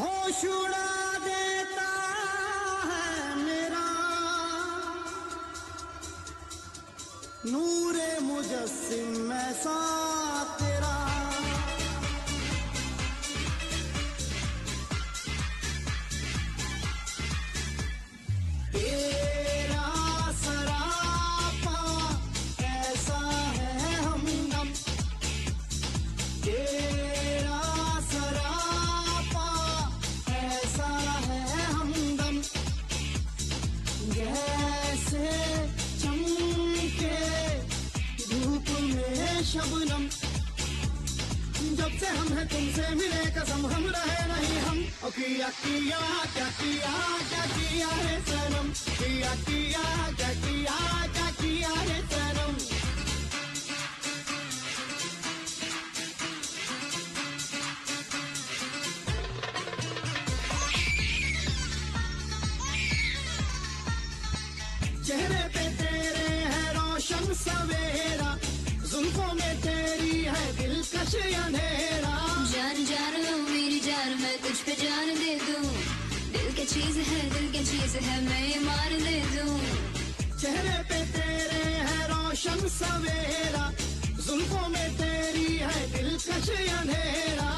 होश उड़ा देता है मेरा। नूरे मुजस्सिम ऐसा तेरा तेरा। जैसे चमके धूप में शबनम। जब से हम है तुमसे मिले कसम, हम रहे नहीं हम। किया किया, क्या किया क्या किया? चेहरे पे तेरे है रोशन सवेरा। जुल्फों में तेरी है दिलकश अंधेरा। जान जान लो मेरी जान मैं तुझ पे जान दे दूँ। दिल की चीज़ है दिल की चीज़ है मैं मान दे दूँ। चेहरे पे तेरे है रोशन सवेरा। जुल्फों में तेरी है दिलकश अंधेरा।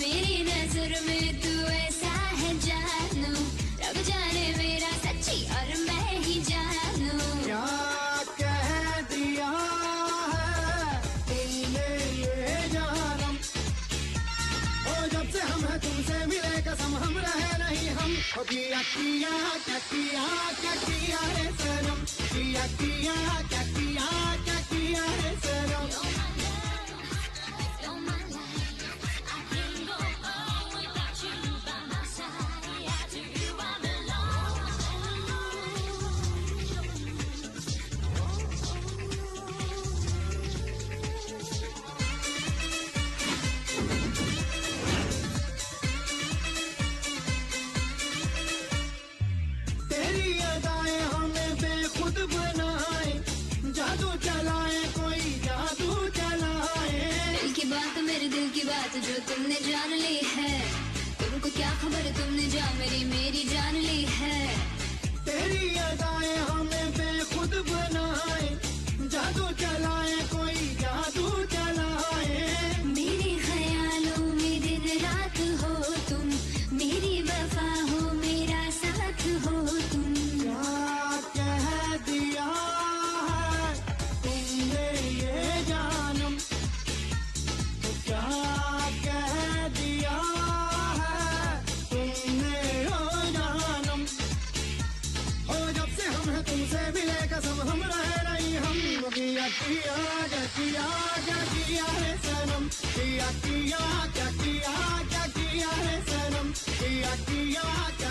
मेरी नज़र में जब से हम है तुमसे मिले कसम, हम रहे नहीं हम। किया किया क्या किया क्या किया तुमने जान ली है। तुमको क्या खबर? तुमने जा मेरी मेरी जान ली। किया किया क्या किया क्या है सनम किया क्या किया क्या किया है सनम किया किया क्या